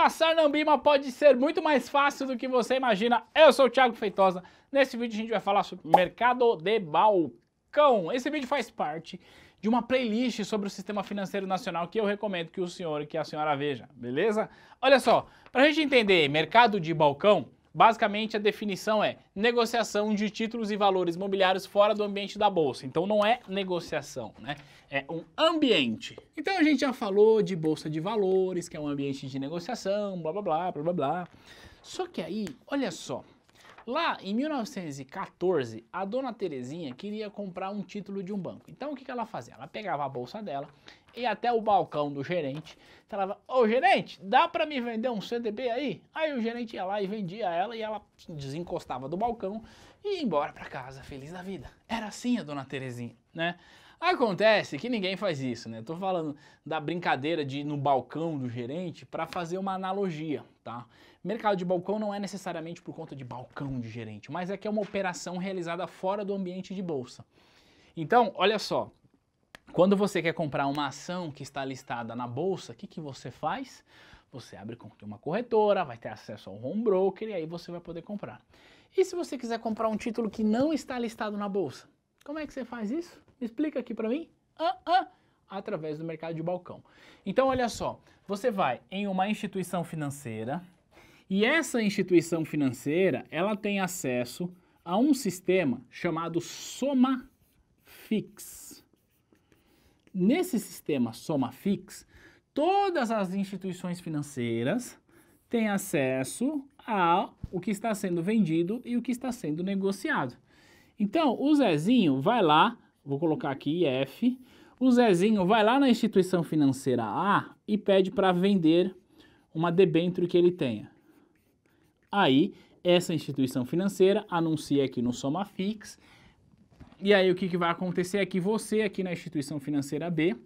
Passar na Ambima pode ser muito mais fácil do que você imagina. Eu sou o Thiago Feitosa. Nesse vídeo a gente vai falar sobre mercado de balcão. Esse vídeo faz parte de uma playlist sobre o sistema financeiro nacional que eu recomendo que o senhor e que a senhora veja, beleza? Olha só, para a gente entender mercado de balcão, Basicamente, a definição é negociação de títulos e valores imobiliários fora do ambiente da bolsa. Então, não é negociação, né? É um ambiente. Então, a gente já falou de bolsa de valores, que é um ambiente de negociação, blá blá blá blá blá blá. Só que aí, olha só, Lá em 1914, a dona Terezinha queria comprar um título de um banco. Então o que, que ela fazia? Ela pegava a bolsa dela e até o balcão do gerente, falava: Ô gerente, dá para me vender um CDB aí? Aí o gerente ia lá e vendia ela e ela desencostava do balcão e ia embora para casa, feliz da vida. Era assim a dona Terezinha, né? Acontece que ninguém faz isso, né? Tô falando da brincadeira de ir no balcão do gerente para fazer uma analogia, tá? Mercado de balcão não é necessariamente por conta de balcão de gerente, mas é que é uma operação realizada fora do ambiente de bolsa. Então, olha só, quando você quer comprar uma ação que está listada na bolsa, o que, que você faz? Você abre uma corretora, vai ter acesso ao home broker e aí você vai poder comprar. E se você quiser comprar um título que não está listado na bolsa, como é que você faz isso? Explica aqui para mim. Ah, ah, através do mercado de balcão. Então, olha só, você vai em uma instituição financeira e essa instituição financeira, ela tem acesso a um sistema chamado SomaFix. Nesse sistema SomaFix, todas as instituições financeiras têm acesso ao que está sendo vendido e o que está sendo negociado. Então, o Zezinho vai lá, vou colocar aqui F, o Zezinho vai lá na instituição financeira A e pede para vender uma debênture que ele tenha. Aí, essa instituição financeira anuncia aqui no SomaFix, e aí o que, que vai acontecer é que você aqui na instituição financeira B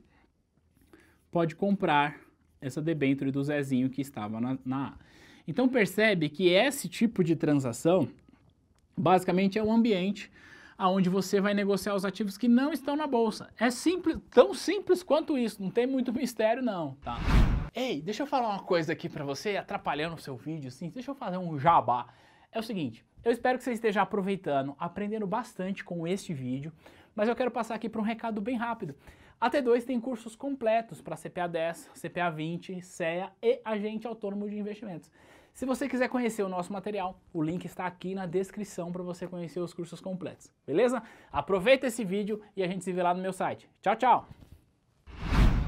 pode comprar essa debênture do Zezinho que estava na, na A. Então percebe que esse tipo de transação basicamente é um ambiente aonde você vai negociar os ativos que não estão na bolsa. É simples, tão simples quanto isso, não tem muito mistério não, tá? Ei, deixa eu falar uma coisa aqui para você, atrapalhando o seu vídeo, assim, deixa eu fazer um jabá. É o seguinte, eu espero que você esteja aproveitando, aprendendo bastante com este vídeo, mas eu quero passar aqui para um recado bem rápido. A T2 tem cursos completos para CPA 10, CPA 20, CEA e Agente Autônomo de Investimentos. Se você quiser conhecer o nosso material, o link está aqui na descrição para você conhecer os cursos completos, beleza? Aproveita esse vídeo e a gente se vê lá no meu site. Tchau, tchau!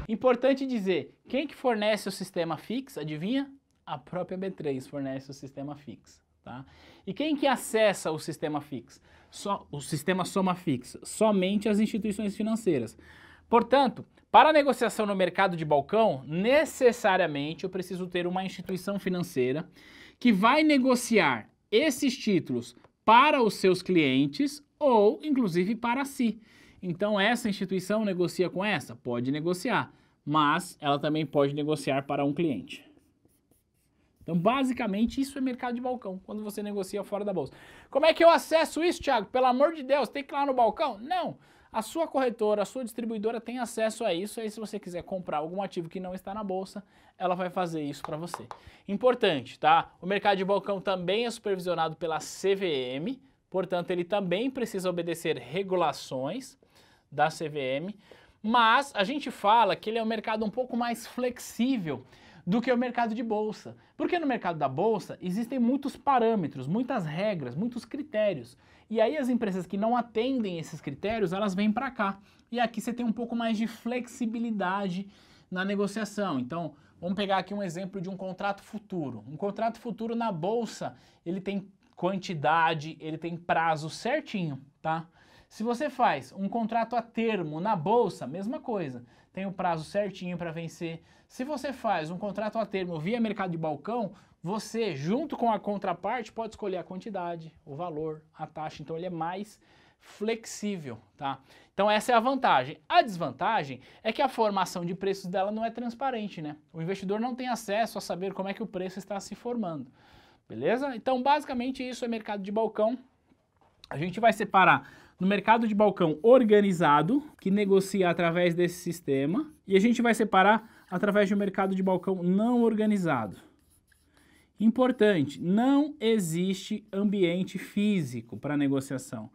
Importante dizer, quem que fornece o sistema fix, adivinha? A própria B3 fornece o sistema fix, tá? E quem que acessa o sistema fix? Só, o sistema soma fix? Somente as instituições financeiras. Portanto, para a negociação no mercado de balcão, necessariamente eu preciso ter uma instituição financeira que vai negociar esses títulos para os seus clientes ou, inclusive, para si. Então, essa instituição negocia com essa? Pode negociar, mas ela também pode negociar para um cliente. Então, basicamente, isso é mercado de balcão, quando você negocia fora da bolsa. Como é que eu acesso isso, Thiago? Pelo amor de Deus, tem que ir lá no balcão? Não. A sua corretora, a sua distribuidora tem acesso a isso, aí se você quiser comprar algum ativo que não está na bolsa, ela vai fazer isso para você. Importante, tá? O mercado de balcão também é supervisionado pela CVM, portanto ele também precisa obedecer regulações da CVM, mas a gente fala que ele é um mercado um pouco mais flexível do que o mercado de bolsa. Porque no mercado da bolsa existem muitos parâmetros, muitas regras, muitos critérios. E aí as empresas que não atendem esses critérios, elas vêm para cá. E aqui você tem um pouco mais de flexibilidade na negociação. Então, vamos pegar aqui um exemplo de um contrato futuro. Um contrato futuro na bolsa, ele tem quantidade, ele tem prazo certinho, tá? Se você faz um contrato a termo na bolsa, mesma coisa, tem o prazo certinho para vencer. Se você faz um contrato a termo via mercado de balcão, você, junto com a contraparte, pode escolher a quantidade, o valor, a taxa. Então ele é mais flexível, tá? Então essa é a vantagem. A desvantagem é que a formação de preços dela não é transparente, né? O investidor não tem acesso a saber como é que o preço está se formando. Beleza? Então basicamente isso é mercado de balcão. A gente vai separar no mercado de balcão organizado, que negocia através desse sistema, e a gente vai separar através de um mercado de balcão não organizado. Importante, não existe ambiente físico para negociação.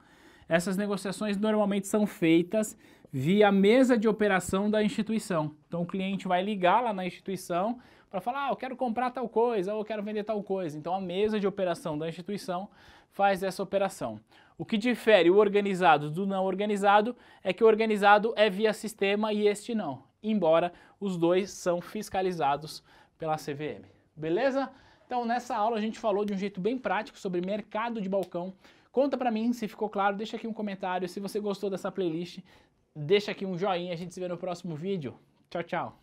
Essas negociações normalmente são feitas via mesa de operação da instituição. Então o cliente vai ligar lá na instituição para falar, ah, eu quero comprar tal coisa, ou eu quero vender tal coisa. Então a mesa de operação da instituição faz essa operação. O que difere o organizado do não organizado é que o organizado é via sistema e este não, embora os dois são fiscalizados pela CVM. Beleza? Então nessa aula a gente falou de um jeito bem prático sobre mercado de balcão. Conta pra mim se ficou claro, deixa aqui um comentário, se você gostou dessa playlist, deixa aqui um joinha, a gente se vê no próximo vídeo. Tchau, tchau!